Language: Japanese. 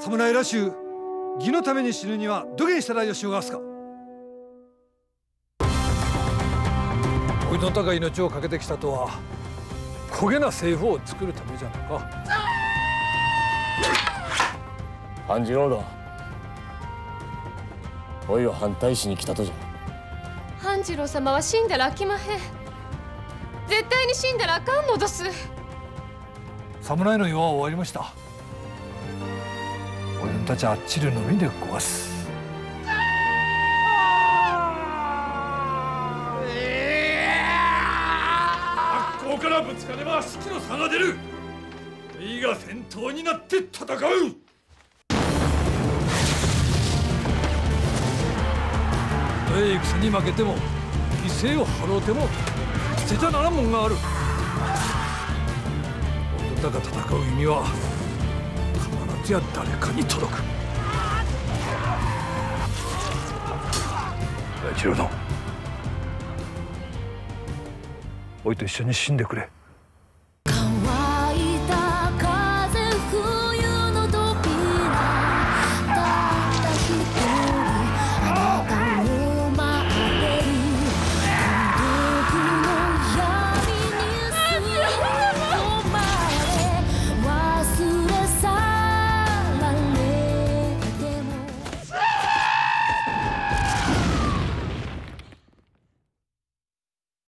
侍らしゅう義のために死ぬにはどげんしたらよしおがすか。おいの高い命を懸けてきたとは焦げな政府を作るためじゃなか。半次郎だおいを反対しに来たとじゃ。半次郎様は死んだらあきまへん。絶対に死んだらあかんのどす侍の世は終わりました。俺たちあっちるのみで壊す。真っ向からぶつかれば士気の差が出る。いが先頭になって戦う。たとえ戦に負けても犠牲を払うても捨てちゃならんもんがある。だが戦う意味は必ずや誰かに届く。大一郎殿。おいと一緒に死んでくれ。